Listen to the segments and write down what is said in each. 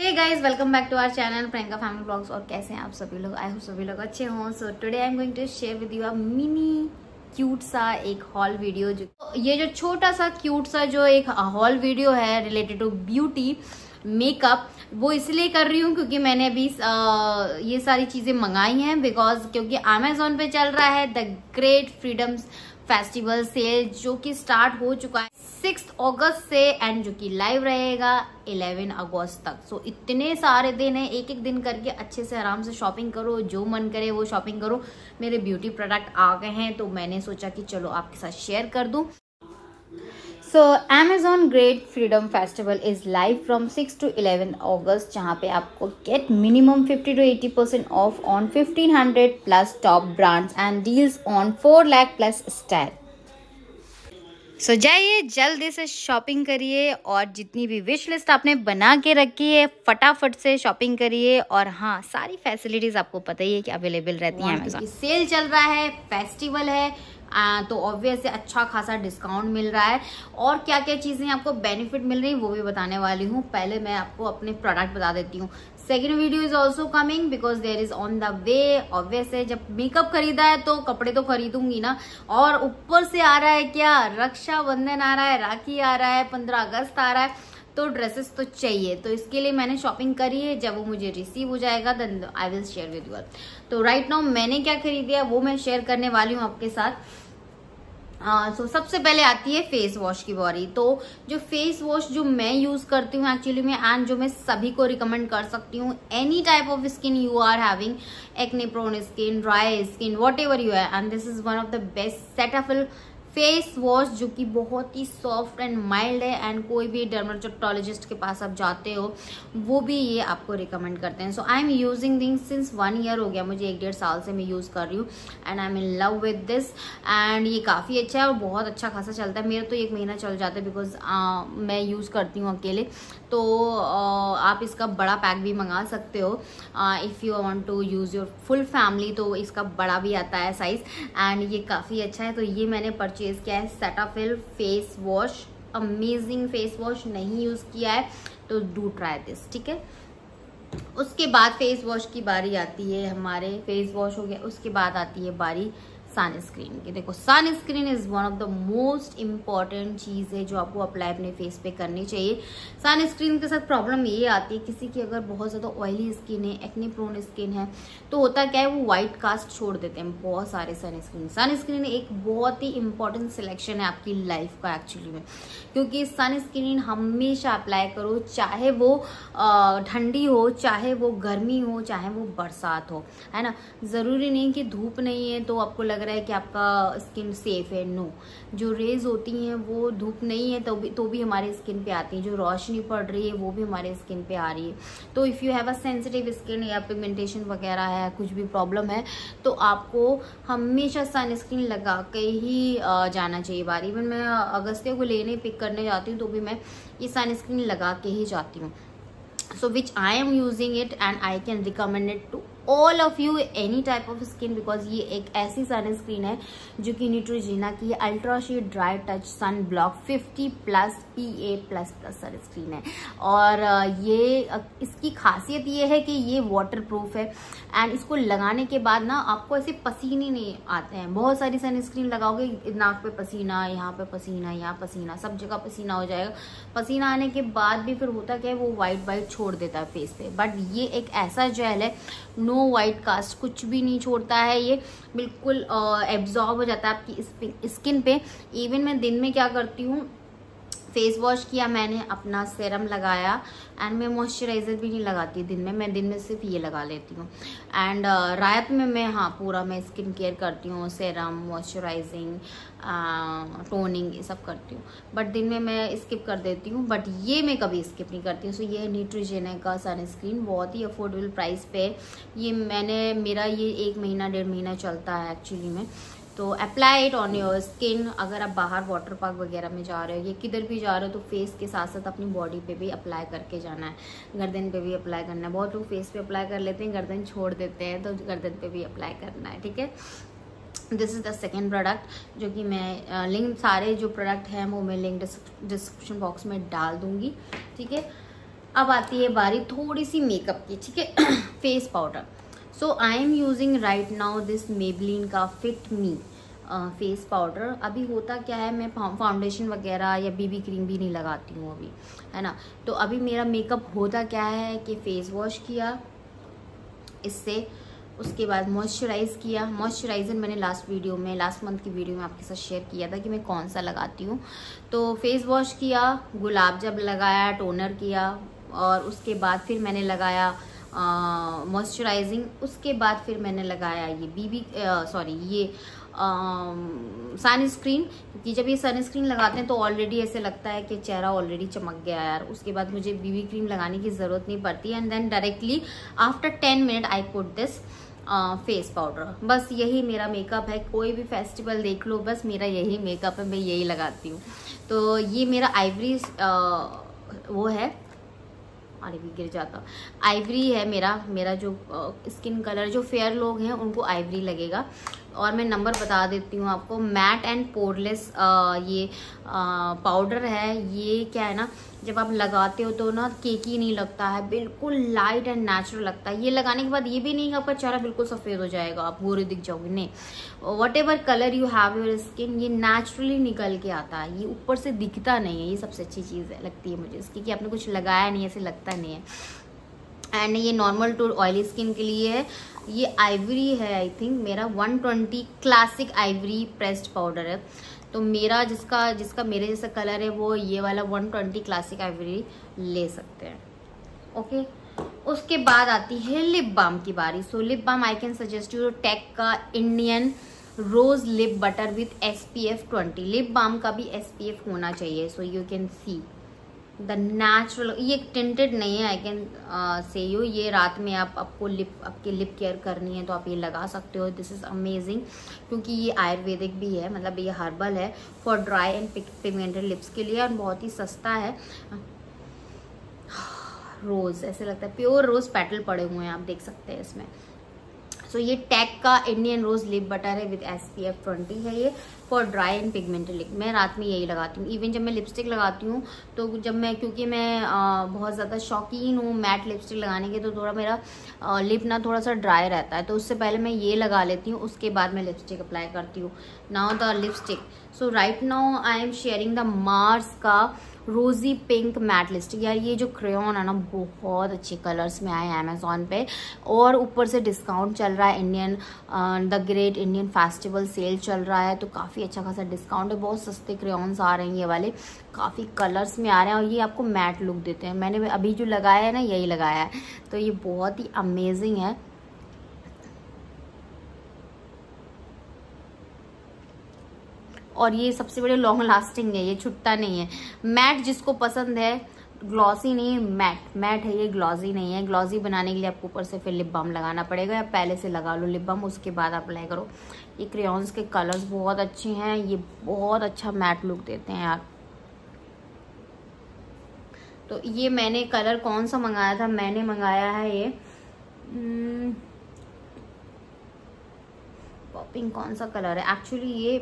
Hey welcome back to our channel Priyanka family blogs और कैसे हैं आप सभी लोग? आई होप सभी लोग अच्छे हों। So today I am going to share with you a mini cute सा एक हॉल वीडियो जो ये जो छोटा सा क्यूट सा जो एक हॉल वीडियो है रिलेटेड टू ब्यूटी मेकअप वो इसलिए कर रही हूँ क्योंकि मैंने अभी ये सारी चीज़ें मंगाई हैं बिकॉज़ क्योंकि अमेजोन पे चल रहा है the great freedoms festival sale जो कि स्टार्ट हो चुका है। सिक्स अगस्त से एंड जो कि लाइव रहेगा इलेवन अगस्त तक। सो so, इतने सारे दिन है एक एक दिन करके अच्छे से आराम से शॉपिंग करो जो मन करे वो शॉपिंग करो। मेरे ब्यूटी प्रोडक्ट आ गए हैं तो मैंने सोचा कि चलो आपके साथ शेयर कर दूँ। So Amazon great freedom festival is live from six to eleven August जहाँ पे आपको get minimum fifty to eighty percent off on fifteen hundred plus top brands and deals on four lakh plus style so जाइए जल्दी से shopping करिए और जितनी भी विश लिस्ट आपने बना के रखी है फटाफट से शॉपिंग करिए और हाँ सारी फैसिलिटीज़ आपको पता ही है कि अवेलेबल रहती हैं सेल चल रहा है फेस्टिवल है आ, तो ऑब्वियस अच्छा खासा डिस्काउंट मिल रहा है। और क्या क्या चीज़ें आपको बेनिफिट मिल रही है वो भी बताने वाली हूँ। पहले मैं आपको अपने प्रोडक्ट बता देती हूँ। Second video is also coming because there is on the way obvious है जब मेकअप खरीदा है तो कपड़े तो खरीदूँगी ना। और ऊपर से आ रहा है क्या? रक्षाबंधन आ रहा है राखी आ रहा है पंद्रह अगस्त आ रहा है। तो ड्रेसेस तो चाहिए। तो इसके लिए मैंने शॉपिंग करी है। जब वो मुझे रिसीव हो जाएगा then I will share with you तो राइट नाउ मैंने क्या खरीदिया वो मैं शेयर करने वाली हूँ आपके साथ। सो so, सबसे पहले आती है फेस वॉश की बॉडी। तो जो फेस वॉश जो मैं यूज़ करती हूँ एक्चुअली में एंड जो मैं सभी को रिकमेंड कर सकती हूँ। Any type of skin you are having acne prone skin dry skin whatever you है and this is one of the best Cetaphil face wash जो कि बहुत ही सॉफ्ट एंड माइल्ड है एंड कोई भी डर्माटोलॉजिस्ट के पास आप जाते हो वो भी ये आपको रिकमेंड करते हैं। So I am using thing since one year हो गया मुझे एक डेढ़ साल से मैं यूज़ कर रही हूँ and I am in love with this and ये काफ़ी अच्छा है और बहुत अच्छा खासा चलता है। मेरा तो एक महीना चल जाता है बिकॉज़ मैं यूज़ करती हूँ अकेले। तो uh, आप इसका बड़ा पैक भी मंगा सकते हो if you want to use your full family तो इसका बड़ा भी आता है साइज़ एंड ये काफ़ी अच्छा है। तो ये मैंने परचेज परचेज किया है Cetaphil face wash amazing face wash नहीं यूज़ किया है तो डू ट्राई दिस ठीक है? उसके बाद फेस वॉश की बारी आती है, हमारे फेस वॉश हो गया, उसके बाद आती है बारी सनस्क्रीन की। देखो sunscreen is one of the most important चीज़ है जो आपको अप्लाई अपने फेस पे करनी चाहिए। सनस्क्रीन के साथ प्रॉब्लम ये आती है, किसी की अगर बहुत ज़्यादा ऑयली स्किन है एक्ने प्रोन स्किन है तो होता क्या है, वो व्हाइट कास्ट छोड़ देते हैं बहुत सारे सनस्क्रीन सनस्क्रीन एक बहुत ही इंपॉर्टेंट सिलेक्शन है आपकी लाइफ का एक्चुअली में। क्योंकि सनस्क्रीन हमेशा अप्लाई करो, चाहे वो ठंडी हो, चाहे वो गर्मी हो, चाहे वो बरसात हो, है ना? ज़रूरी नहीं कि धूप नहीं है तो आपको लग लग रहा है कि आपका स्किन सेफ़ है? नो जो रेज होती हैं, वो धूप नहीं है तो भी तो भी हमारे स्किन पे आती है। जो रोशनी पड़ रही है, वो भी हमारे स्किन पे आ रही है। तो if you have a sensitive skin या पिगमेंटेशन वगैरह है, कुछ भी प्रॉब्लम है तो आपको हमेशा सनस्क्रीन लगा के ही जाना चाहिए बार। इवन मैं अगस्त्य को लेने पिक करने जाती हूँ तो भी मैं ये सनस्क्रीन लगा के ही जाती हूँ। So, which i am using it and i can recommend it to all of you any type of skin because ये एक ऐसी सन स्क्रीन है जो कि न्यूट्रोजीना की ultra sheer dry touch sun block 50 plus P A plus plus sunscreen है। और ये इसकी खासियत ये है कि ये वाटर प्रूफ है। एंड इसको लगाने के बाद ना आपको ऐसे पसीने नहीं आते हैं। बहुत सारी सनस्क्रीन लगाओगे, नाक पे पसीना, यहाँ पे पसीना, यहाँ पसीना, सब जगह पसीना हो जाएगा। पसीना आने के बाद भी फिर होता क्या है, वो वाइट वाइट छोड़ देता है फेस पे। बट ये एक ऐसा जेल है नो वाइट कास्ट, कुछ भी नहीं छोड़ता है ये। बिल्कुल एब्जॉर्ब हो जाता है आपकी स्किन पे। इवन मैं दिन में क्या करती हूँ फेस वॉश किया मैंने अपना सेरम लगाया एंड मैं मॉइस्चराइज़र भी नहीं लगाती दिन में मैं दिन में सिर्फ़ ये लगा लेती हूँ। एंड uh, रात में मैं हाँ पूरा मैं स्किन केयर करती हूँ सेरम मॉइस्चराइजिंग टोनिंग ये सब करती हूँ। बट दिन में मैं स्किप कर देती हूँ बट ये मैं कभी स्किप नहीं करती हूँ। सो ये न्यूट्रीजेना का सनस्क्रीन बहुत ही अफोर्डेबल प्राइस पे ये मैंने मेरा ये एक महीना डेढ़ महीना चलता है एक्चुअली में। तो apply it on your skin अगर आप बाहर वाटर पार्क वगैरह में जा रहे हो, या किधर भी जा रहे हो तो फेस के साथ साथ अपनी बॉडी पे भी अप्लाई करके जाना है। गर्दन पे भी अप्लाई करना है। बहुत लोग फेस पे अप्लाई कर लेते हैं, गर्दन छोड़ देते हैं तो गर्दन पे भी अप्लाई करना है, ठीक है? This is the second product जो कि मैं लिंक सारे जो प्रोडक्ट हैं, वो मैं लिंक डिस्क्रिप्शन बॉक्स में डाल दूँगी, ठीक है? अब आती है बारी थोड़ी सी मेकअप की, ठीक है? Face powder so I am using right now this Maybelline का फिट मी फेस पाउडर अभी होता क्या है, मैं फाउंडेशन वगैरह या बीबी क्रीम भी नहीं लगाती हूँ अभी, है ना? तो अभी मेरा मेकअप होता क्या है कि फेस वॉश किया, इससे उसके बाद मॉइस्चराइज किया। मॉइस्चराइजर मैंने लास्ट वीडियो में लास्ट मंथ की वीडियो में आपके साथ शेयर किया था कि मैं कौन सा लगाती हूँ। तो फेस वॉश किया, गुलाब जब लगाया टोनर किया, और उसके बाद फिर मैंने लगाया मॉइस्चराइजिंग उसके बाद फिर मैंने लगाया ये बीबी सॉरी ये सनस्क्रीन क्योंकि जब ये सनस्क्रीन लगाते हैं तो ऑलरेडी ऐसे लगता है कि चेहरा ऑलरेडी चमक गया यार। उसके बाद मुझे बीबी क्रीम लगाने की ज़रूरत नहीं पड़ती। And then directly after ten minute I put this face powder बस यही मेरा मेकअप है। कोई भी फेस्टिवल देख लो, बस मेरा यही मेकअप है। मैं यही लगाती हूँ। तो ये मेरा आइवरी वो है अरे भी गिर जाता। आइवरी है मेरा मेरा जो स्किन कलर जो फेयर लोग हैं, उनको आइवरी लगेगा। और मैं नंबर बता देती हूँ आपको। मैट एंड पोरलेस ये पाउडर है। ये क्या है ना, जब आप लगाते हो तो ना केकी नहीं लगता है, बिल्कुल लाइट एंड नेचुरल लगता है। ये लगाने के बाद ये भी नहीं आपका चेहरा बिल्कुल सफ़ेद हो जाएगा, आप गोरे दिख जाओगे। नहीं whatever colour you have your skin ये नेचुरली निकल के आता है। ये ऊपर से दिखता नहीं है, ये सबसे अच्छी चीज़ है, लगती है मुझे। इसकी कि आपने कुछ लगाया नहीं ऐसे लगता नहीं है। एंड ये नॉर्मल टू ऑयली स्किन के लिए है। ये आइवरी है आई थिंक मेरा 120 क्लासिक आइवरी प्रेस्ड पाउडर है। तो मेरा जिसका जिसका मेरे जैसा कलर है, वो ये वाला 120 क्लासिक आइवरी ले सकते हैं। ओके? उसके बाद आती है लिप बाम की बारी। So lip balm I can suggest you TAC का Indian rose lip butter with S P F twenty lip balm का भी एस पी एफ़ होना चाहिए so you can see the natural ये टिंटेड नहीं है आई कैन से यू ये रात में आप आपको लिप आपकी लिप केयर करनी है तो आप ये लगा सकते हो। दिस इज़ अमेजिंग क्योंकि ये आयुर्वेदिक भी है मतलब ये हर्बल है for dry and pigmented lips के लिए और बहुत ही सस्ता है। रोज़ ऐसे लगता है प्योर रोज़ पेटल पड़े हुए हैं, आप देख सकते हैं इसमें। सो ये टैग का इंडियन रोज लिप बटर है with S P F twenty है ये for dry and pigmented lip मैं रात में यही लगाती हूँ। इवन जब मैं लिपस्टिक लगाती हूँ तो जब मैं क्योंकि मैं आ, बहुत ज़्यादा शौकीन हूँ मैट लिपस्टिक लगाने के तो थोड़ा मेरा आ, लिप ना थोड़ा सा ड्राई रहता है। तो उससे पहले मैं ये लगा लेती हूँ उसके बाद मैं लिपस्टिक अप्लाई करती हूँ। Now the lipstick so right now I am sharing the Mars का रोजी पिंक मैट लिस्टिक यार, ये जो क्रेन है ना, बहुत अच्छे कलर्स में आए हैं अमेजोन पे। और ऊपर से डिस्काउंट चल रहा है Indian the great Indian festival sale चल रहा है तो काफ़ी अच्छा खासा डिस्काउंट है। बहुत सस्ते क्रेन्स आ रहे हैं ये वाले। काफ़ी कलर्स में आ रहे हैं और ये आपको मैट लुक देते हैं। मैंने अभी जो लगाया है ना, यही लगाया है। तो ये बहुत ही अमेजिंग है। और ये सबसे बड़े लॉन्ग लास्टिंग है ये छुट्टा नहीं है। मैट जिसको पसंद है ग्लॉसी नहीं मैट मैट है ये ग्लॉजी नहीं है। ग्लॉजी बनाने के लिए आपको ऊपर से फिर लिप बाम लगाना पड़ेगा या पहले से लगा लो लिप बाम उसके बाद अप्लाई करो। ये क्रेयॉन्स के कलर्स बहुत अच्छे हैं ये बहुत अच्छा मैट लुक देते हैं यार। तो ये मैंने कलर कौन सा मंगाया था? मैंने मंगाया है ये पॉपिंग hmm, कौन सा कलर है? एक्चुअली ये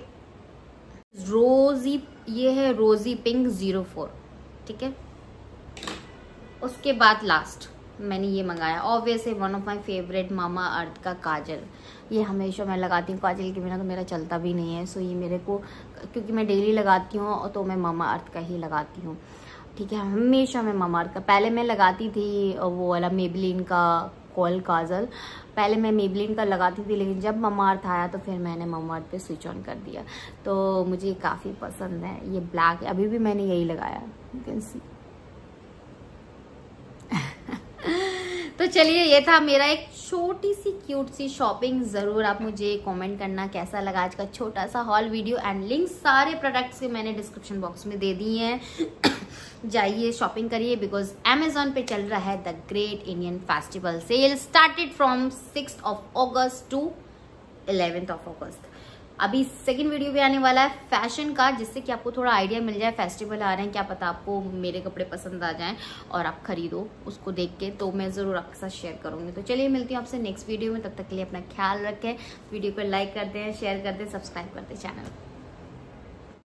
रोजी ये है रोजी पिंक ज़ीरो फोर, ठीक है? उसके बाद लास्ट मैंने ये मंगाया। Obviously one of my favourite Mama Earth का काजल। ये हमेशा मैं लगाती हूँ काजल के बिना तो मेरा चलता भी नहीं है। सो ये मेरे को, क्योंकि मैं डेली लगाती हूँ तो मैं मामा अर्थ का ही लगाती हूँ। ठीक है, हमेशा मैं मामा अर्थ का, पहले मैं लगाती थी वो वाला मेबलिन का कॉल काजल। पहले मैं मेबलिन का लगाती थी, लेकिन जब ममार्थ आया तो फिर मैंने ममार्थ पे स्विच ऑन कर दिया। तो मुझे काफ़ी पसंद है, ये ब्लैक है। अभी भी मैंने यही लगाया। सी तो चलिए, ये था मेरा एक छोटी सी क्यूट सी शॉपिंग ज़रूर आप मुझे कमेंट करना कैसा लगा आज का छोटा सा हॉल वीडियो एंड लिंक सारे प्रोडक्ट्स के मैंने डिस्क्रिप्शन बॉक्स में दे दिए हैं। जाइए शॉपिंग करिए बिकॉज़ अमेजोन पे चल रहा है the great Indian festival sale started from six of August to eleventh of August अभी सेकंड वीडियो भी आने वाला है फ़ैशन का जिससे कि आपको थोड़ा आइडिया मिल जाए फेस्टिवल आ रहे हैं, क्या पता आपको मेरे कपड़े पसंद आ जाएँ और आप खरीदो उसको देख के तो मैं ज़रूर आपके साथ शेयर करूँगी। तो चलिए, मिलती हूँ आपसे नेक्स्ट वीडियो में, तब तक के लिए अपना ख्याल रखें वीडियो को लाइक कर दें शेयर कर दें सब्सक्राइब कर दें चैनल